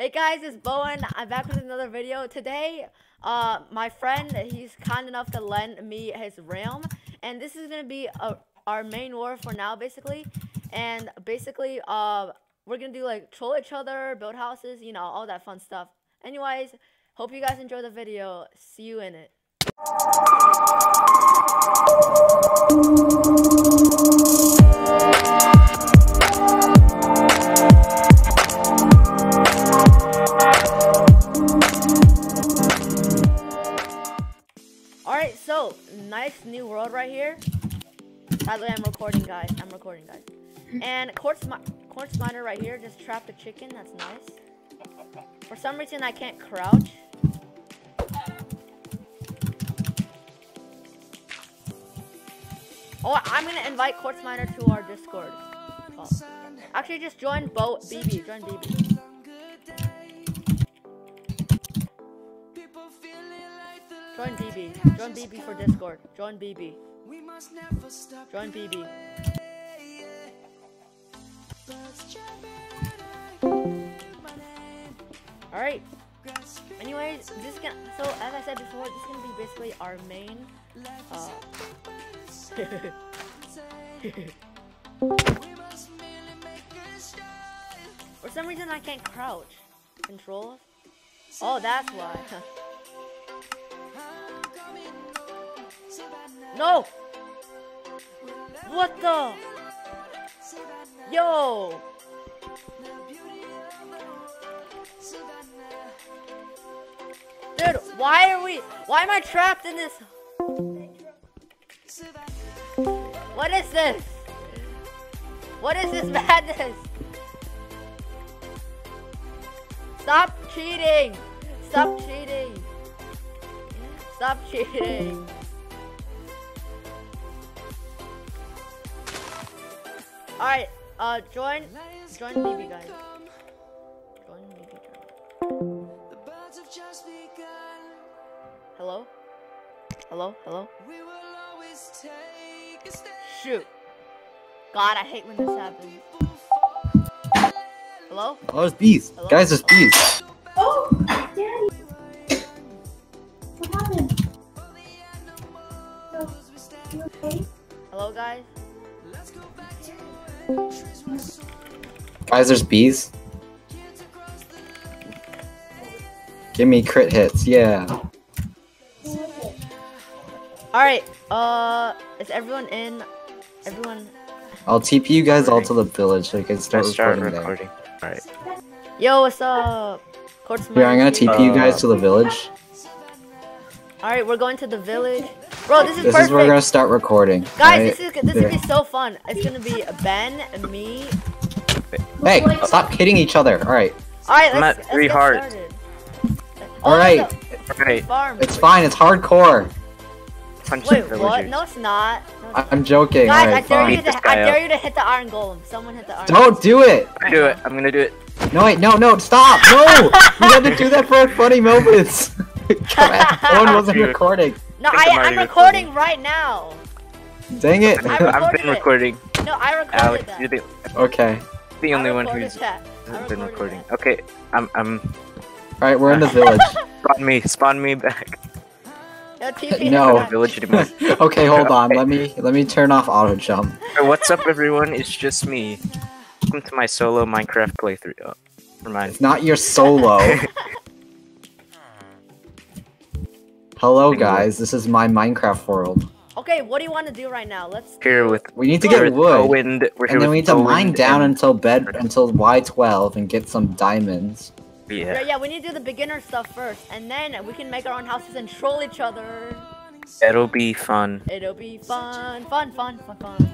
Hey guys, it's Bowen. I'm back with another video. Today, uh, my friend, he's kind enough to lend me his realm. And this is going to be uh, our main war for now, basically. And basically, uh, we're going to do like troll each other, build houses, you know, all that fun stuff. Anyways, hope you guys enjoy the video. See you in it. So, nice new world right here. Sadly, I'm recording, guys. I'm recording, guys. And quartz, mi quartz miner right here just trapped a chicken. That's nice. For some reason, I can't crouch. Oh, I'm gonna invite quartz miner to our Discord. Oh. Actually, just join Bo BB. Join BB. Join BB. Join BB for Discord. Join BB. Join BB. Alright. Anyways, this is gonna so as I said before, this is gonna be basically our main uh For some reason I can't crouch. Controls? Oh that's why. No! What the? Yo! Dude, why are we- Why am I trapped in this? What is this? What is this madness? Stop cheating! Stop cheating! Stop cheating! Alright, uh, join, join BB guys. Join BB guys. Hello? Hello? Hello? Shoot. God, I hate when this happens. Hello? Oh, there's bees. Hello? Guys, there's bees. Oh, Daddy. What happened? So, you okay? Hello, guys? Guys, there's bees. Give me crit hits, yeah. Who is it? Alright, uh, is everyone in? Everyone? I'll TP you guys all to the village so you can start start recording, recording. Alright. Yo, what's up? Quartz there. Here, I'm gonna TP you guys Uh, to the village. Alright, we're going to the village. Bro, this is This perfect. is where we're gonna start recording. Guys, right? this is this there. gonna be so fun. It's gonna be Ben, and me. Hey, stop hitting each other. Alright. Alright, I'm let's, at let's three get hearts. started. Alright. Oh, Alright. farm. It's fine, it's hardcore. Punch Wait, the what? No, it's not. No, it's I- I'm joking. Guys, I Alright, dare you to I dare you to hit the iron golem. Someone hit the iron. Don't do it! I'm do it. I'm gonna do it. No, wait, no, no, stop! No! you had to do that for a funny moments. Crap, no one wasn't recording. No, I, I'm I'm recording recording. right now. Dang it. I I've recorded been it. recording. No, I recorded Alex, that. you're the, okay. the only one recorded who's that. I hasn't been recording. that. Okay, I'm I'm Alright, we're in the village. spawn me, spawn me back. No, TP No. Village okay, hold on. Let me let me turn off auto jump. Hey, What's up, everyone? It's just me. Welcome to my solo Minecraft playthrough. Uh, oh, never mind. It's not your solo. Hello guys, this is my Minecraft world. Okay, what do you want to do right now? Let's. Here with We need to get wood. Owen. We're here And then we need to mine down until bed until Y12 and get some diamonds. Yeah. Yeah, yeah, we need to do the beginner stuff first, and then we can make our own houses and troll each other. it'll be fun. It'll be fun, fun, fun, fun, fun.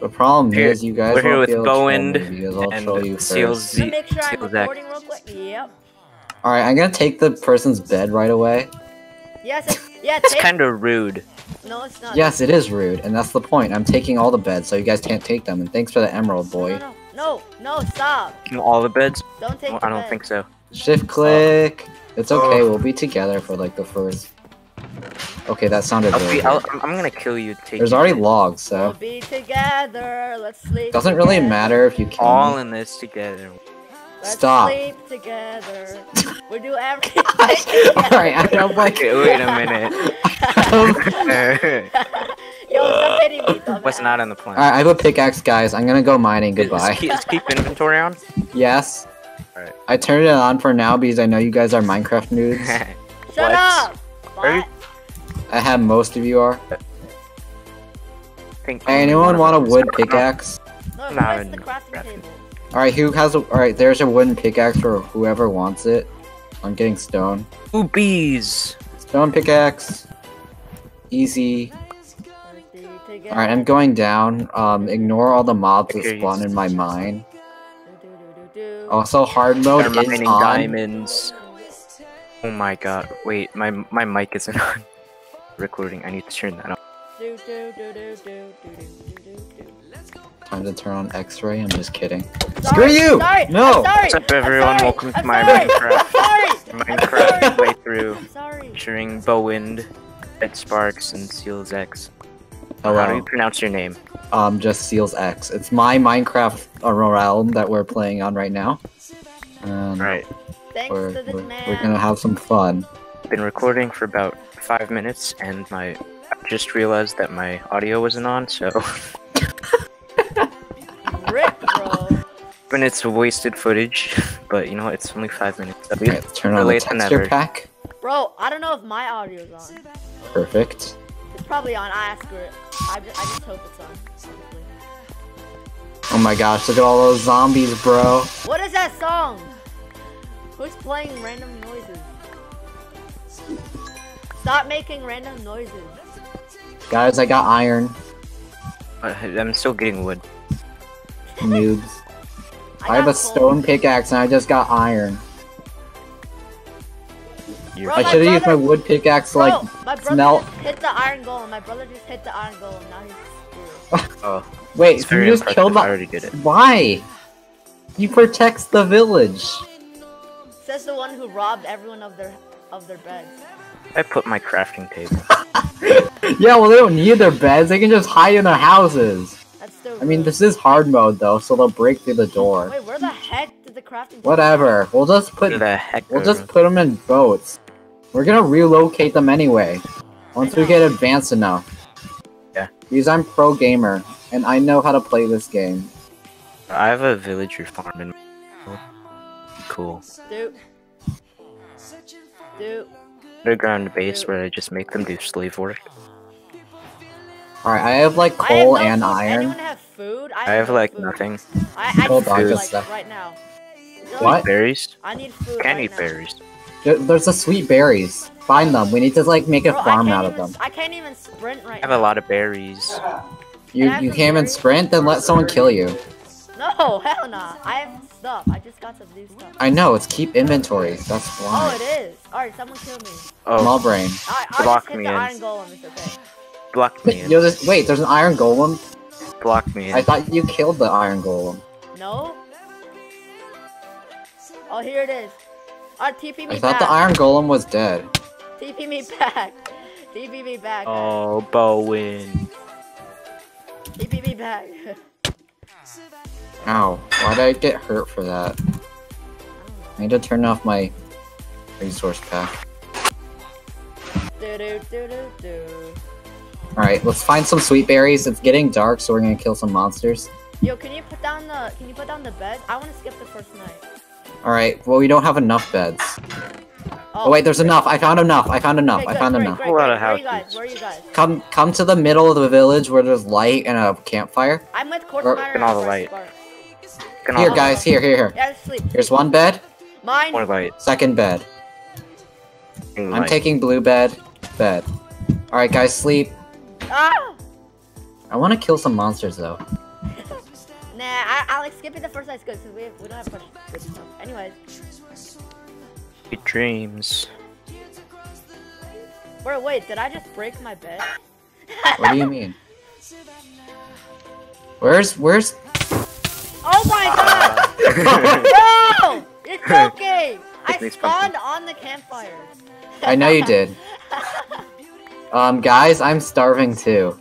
The problem Here- is you guys we're here with be able to troll Bowen me because I'll and troll you Seal. Z- make sure I'm recording real quick. Yep. Alright, I'm gonna take the person's bed right away. Yes, it's, yeah, It's kind of rude. No, it's not. Yes, it is rude, and that's the point. I'm taking all the beds so you guys can't take them, and thanks for the emerald, boy. no, no, no, no, stop. All the beds? Don't take Well, the I don't bed. think so. Shift click. It's oh. okay, Oh. we'll be together for like the first. Okay, that sounded I'll really be, good. I'll, I'm I'm gonna kill you. Take There's already logs, We'll so be together. Let's sleep. doesn't really together. matter if you kill all in this together. Let's Stop. sleep together. We do everything. Alright, I don't like it. wait a minute. Yo, me. What's not in the plan? Alright, I have a pickaxe, guys. I'm gonna go mining. Let's Goodbye. keep, let's keep inventory on. Yes. Alright. I turned it on for now because I know you guys are Minecraft nudes. Shut What? up. Are you- I have most of you are. think Hey, anyone want a wood pickaxe? No, Nah, where's the no, crafting crafting. table? Alright, who has a. Alright, there's a wooden pickaxe for whoever wants it. I'm getting stone. Ooh, bees. Stone pickaxe. Easy. Let's be together. Alright, I'm going down. Um, ignore all the mobs that spawn in my mine. Also, hard mode They're is mining on. diamonds. Oh my god. Wait, my my mic isn't on. Recording. I need to turn that on. Time to turn on X-ray. I'm just kidding. Sorry, Screw you! Sorry, no. What's up, everyone? Welcome to my Minecraft Minecraft playthrough featuring Bowind, Ed Sparks, and Seals X. Hello. How do you pronounce your name? Um, just Seals X. It's my Minecraft uh, realm that we're playing on right now. Um, right. We're, to we're, we're gonna have some fun. Been recording for about five minutes, and my I just realized that my audio wasn't on, so. and it's wasted footage. But you know what? It's only five minutes. At least let's turn on the texture never. pack. Bro, I don't know if my audio's on. Perfect. It's probably on. I asked her. it. I just, I just hope it's on. honestly. Oh my gosh, look at all those zombies, bro. What is that song? Who's playing random noises? Stop making random noises. Guys, I got iron. uh, I'm still getting wood. Noobs. I have a coal. stone pickaxe and I just got iron. Bro, I should have used my wood pickaxe to Bro, like my brother smelt. hit the iron golem. My brother just hit the iron golem. Now he's screwed. oh, Wait, it's you very just impressive. killed I already did it. Why? You protects the village. Says the one who robbed everyone of their of their beds. I put my crafting table. Yeah, well, they don't need their beds. They can just hide in their houses. That's. I mean, this is hard mode though, so they'll break through the door. Wait, where the heck did the crafting? Whatever. We'll just put Where the heck? we'll just put them in boats. We're gonna relocate them anyway. Once we get advanced enough. Yeah. Because I'm pro gamer and I know how to play this game. I have a villager farm in. Cool. Dude. Dude. Underground base where I just make them do slave work. Alright, I have like I have coal no and food. iron. Anyone have food? I have no like food. nothing. I, I Hold need on food like sec. right now. What? Berries? I need food Can't right eat now. berries. There- There's the sweet berries. Find them. We need to like make a Bro, farm can't out of even- them. I can't even sprint right now. I have now. a lot of berries. You can you can't even sprint, then let someone kill you. No, hell nah. I have stuff. I just got some new stuff. I know, it's keep inventory. That's why. Oh, why. it is. Alright, someone kill me. Oh, Small brain. I, I Block just hit me the in. iron golem. It's okay. Block me in. Yo, this, wait, there's an iron golem? Block me in. I thought you killed the iron golem. No? Oh, here it is. Alright, TP me I thought the iron golem was dead. TP me back. TP me back. Oh, Bowen. TP me back. Ow. Why did I get hurt for that? I need to turn off my resource pack. do do do do do. Alright, let's find some sweet berries. It's getting dark, so we're gonna kill some monsters. Yo, can you put down the can you put down the bed? I want to skip the first night. Alright, well, we don't have enough beds. Oh, wait, there's enough. I found enough. I found enough. Okay, I found great, enough. Great, A lot great. of Where are you guys? houses. Where are you guys? Come come to the middle of the village where there's light and a campfire. I'm with Or- Cortana Get all the light. Can Here, all- guys, here, here, here. Yeah, sleep. Here's one bed, Mine. More light. second bed. I'm taking blue bed, bed. Alright, guys, sleep. Ah! I want to kill some monsters, though. Nah, I, I like it the first night's good because we, we don't have much good stuff. Anyways, Sweet dreams. wait, wait, did I just break my bed? What do you mean? Where's, where's... Oh my god! no! You're joking! I Give spawned on the campfire. I know you did. Um, guys, I'm starving, too.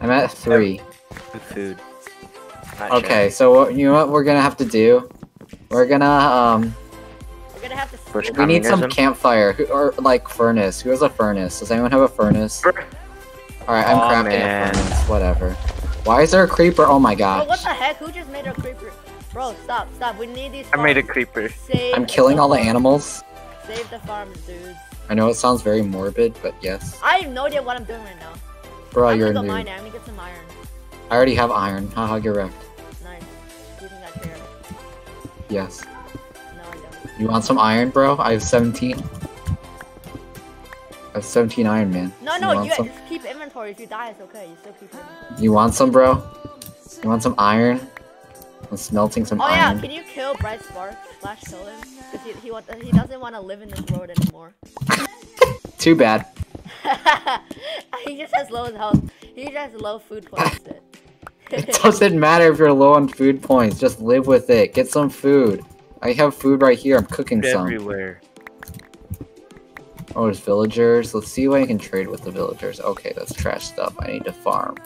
I'm at three. Food. Not Okay, so what, you know what we're gonna have to do? We're gonna um. We're gonna have to. Bush sleep. We need some campfire who- or like furnace. Who has a furnace? Does anyone have a furnace? All right, I'm Aw, crafting man. a furnace. Whatever. Why is there a creeper? Oh my Bro, gosh! what the heck? Who just made a creeper? Bro, stop, stop. We need these. I made a creeper. Save I'm killing all the animals. Save the farms, dudes. I know it sounds very morbid, but yes. I have no idea what I'm doing right now. Bro, I'm you're a gonna go noob. mining. I'm gonna get some iron. I already have iron. Haha, get wrecked. Nice. Do you think I care? Yes. No, I don't. You want some iron, bro? I have 17. I have 17 iron, man. No, no, you some? just keep inventory. If you die, it's okay. You still keep inventory. You want some, bro? You want some iron? I'm smelting some Oh yeah, can you kill Bright Spark slash kill him? Cause he he, he doesn't want to live in this world anymore. Too bad. he just has low health. He just has low food points. It doesn't matter if you're low on food points. Just live with it. Get some food. I have food right here. I'm cooking some. Everywhere. Oh, there's villagers. Let's see what I can trade with the villagers. Okay, that's trash stuff. I need to farm.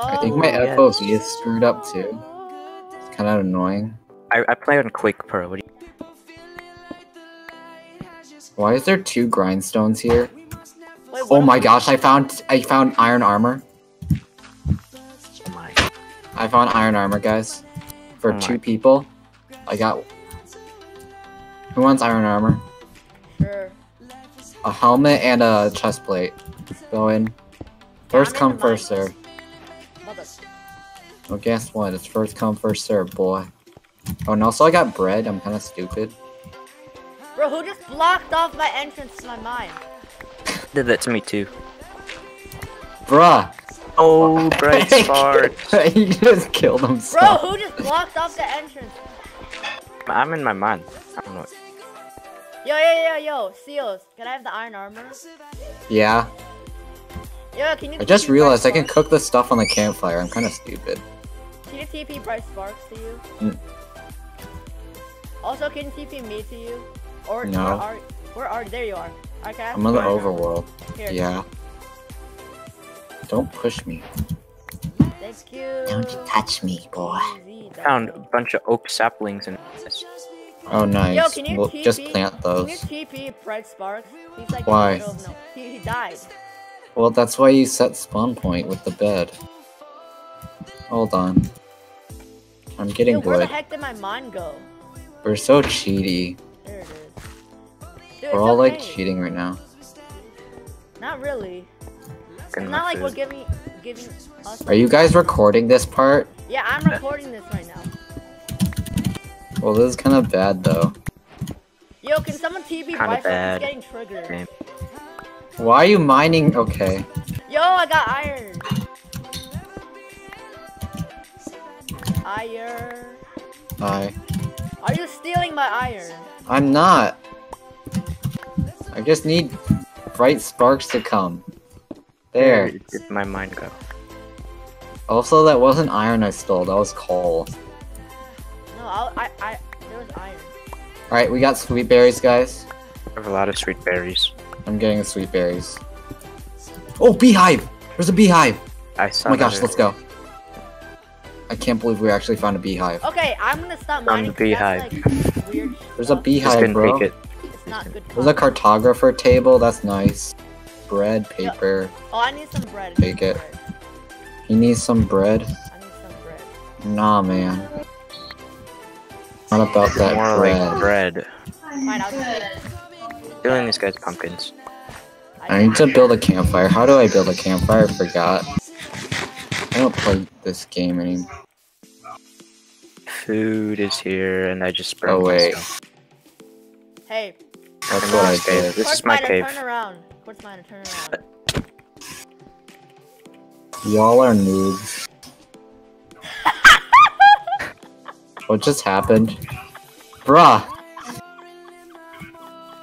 I think oh, my Oh, yes. FOV is screwed up too. It's kind of annoying. I, I play on Quake Pro. What do you... Why is there two grindstones here? Wait, Oh my gosh, I found I found iron armor. Oh my. I found iron armor, guys. For Oh my. two people. I got Who wants iron armor? Sure. A helmet and a chest plate. Go in. First come, first mines. serve. Mother. Well, guess what? It's first come, first serve, boy. Oh, and also I got bread. I'm kind of stupid. Bro, who just blocked off my entrance to my mine? Did that to me too. Bruh! Oh, bright spark. he just killed himself. Bro, who just blocked off the entrance? I'm in my mind. I don't know. Yo, yo, yo, yo, Seals, can I have the iron armor? Yeah. Yo, can you I just realized I can cook the stuff on the campfire. I'm kind of stupid. Can you TP Bright Sparks to you? Mm. Also, can you TP me to you? Or No. Where are, where are there you are. Alright, can I have I'm in the overworld. Here. Yeah. Don't push me. Thank you. touch me, boy. Easy, Found a bunch of oak saplings and Oh, nice. Yo, can you we'll TP? just plant Can those. you TP Bright Sparks? He's like Why? in the middle of no. He, he died. Well, that's why you set spawn point with the bed. Hold on. I'm getting Yo, where the heck did my mine go? We're so cheaty. There it is. Dude, We're it's all like cheating right now. Not really. Getting It's not like we're giving giving us. Are you guys recording this part? Yeah, I'm recording this right now. Well, this is kind of bad though. Yo, can someone TP Kinda Bright Sparks? bad. He's getting triggered. Name. Why are you mining? Okay. Yo, I got iron. Iron. Hi. Are you stealing my iron? I'm not. I just need bright sparks to come. Where There. did my mind go? Also, that wasn't iron I stole. That was coal. No, I, I, I there was iron. Alright, we got sweet berries, guys. I have a lot of sweet berries. I'm getting the sweet berries. Oh, beehive! There's a beehive! I oh saw Oh my gosh, another- let's go. I can't believe we actually found a beehive. Okay, I'm gonna stop Found mining. the 'cause that's, like, weird. There's a stuff. Just beehive, couldn't bro. take it. It's not good. There's a cartographer table. That's nice. Bread, paper. Oh, I need some bread. Take it. bread. He needs some bread. I need some bread. Nah, man. Not about that More bread. like bread. Fine, I'll take it. Stealing these guys' pumpkins. I need to build a campfire. How do I build a campfire? I forgot. I don't play this game anymore. Food is here, and I just Oh, burned wait. myself. Hey, That's And what I this cave. did. This is my miner, cave. turn around. Quartz miner, turn around. Y'all are noobs. what just happened? Bruh.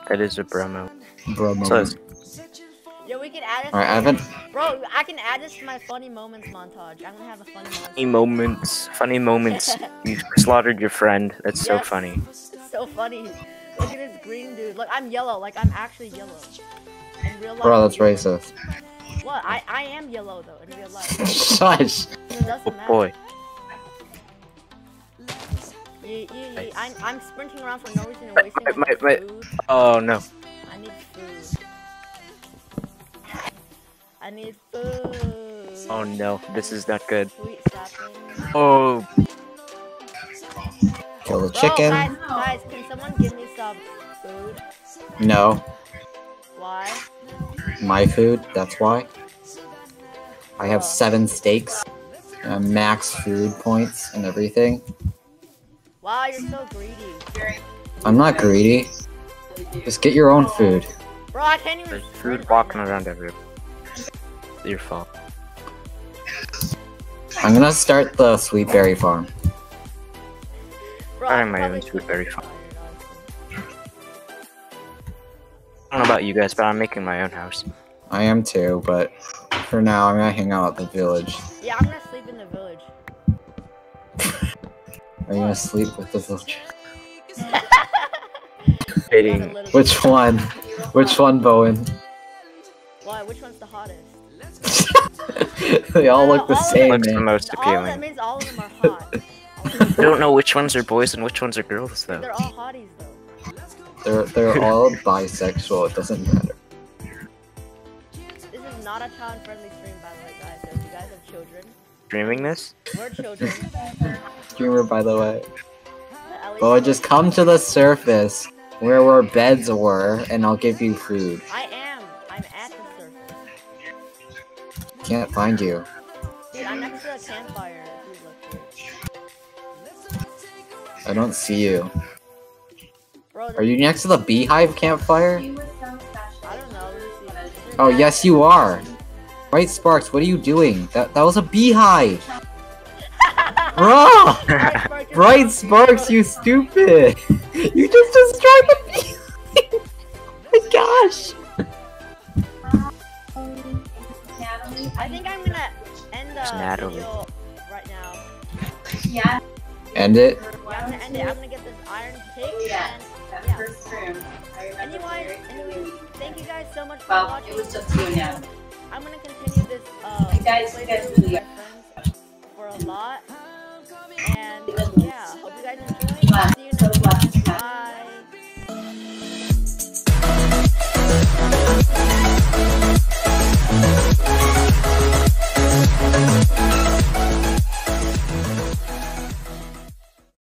That is a bromo. Bro, So moment. Yo, we can add this. Alright, I haven't. Bro, I can add this to my funny moments montage. I'm gonna have a funny moment. Funny moments. Funny moments. You slaughtered your friend. That's so funny. It's so funny. Look at this green dude. Look, I'm yellow. Like I'm actually yellow. In real life. Bro, that's racist. What? I I am yellow though in real life. Shush. It doesn't Oh matter. boy. You, you, you, I'm, I'm sprinting around for no reason and wasting My- all my, my- food. Oh no. I need food. I need food. Oh no. This is not good. Oh. Kill the Bro, chicken. guys, guys, can someone give me some food? No, Why? my food. That's why. I have seven steaks, uh, max food points, and everything. Wow, you're so greedy. I'm not greedy. Just get your own food. Bro, I can't even There's food walking around everywhere. Your fault. I'm gonna start the sweet berry farm. Bro, I I'm have my probably own food too very tired, fun. honestly. I don't know about you guys, but I'm making my own house. I am too, but for now, I'm gonna hang out at the village. Yeah, I'm gonna sleep in the village. Are you gonna sleep with the village? Fitting. Not a little Which one? Which one, Bowen? they all look the All of same, Looks the man. most All that appealing. means all of them are hot. All of them- I don't know which ones are boys and which ones are girls though. They're all hotties though. They're they're all bisexual. It doesn't matter. This is not a child-friendly stream, by the way, guys. So if you guys have children, Streaming this? we're children. Humor, by the way. At least Bowen, just come to the surface where our beds were, and I'll give you food. I am. Can't find you. Dude, I'm next to a campfire. If you look here. I don't see you. Bro, Are you next to the beehive campfire? You were so special. I don't know. Let me see. Oh yes, you are. Right, Sparks. What are you doing? That that was a beehive. Bro! Bright Sparks. You stupid. You just destroyed the beehive. my gosh. Where's uh, Natalie? Right now. Yeah. End it. I'm gonna end it. I'm gonna get this iron pig. Oh, yeah. And, yeah. First room. Anyway, anyway, thank you guys so much for well, watching. it was just you now. I'm gonna continue this. Uh, you guys, you guys really for a lot. And yeah, hope you guys enjoy. Wow. See you next time. Bye.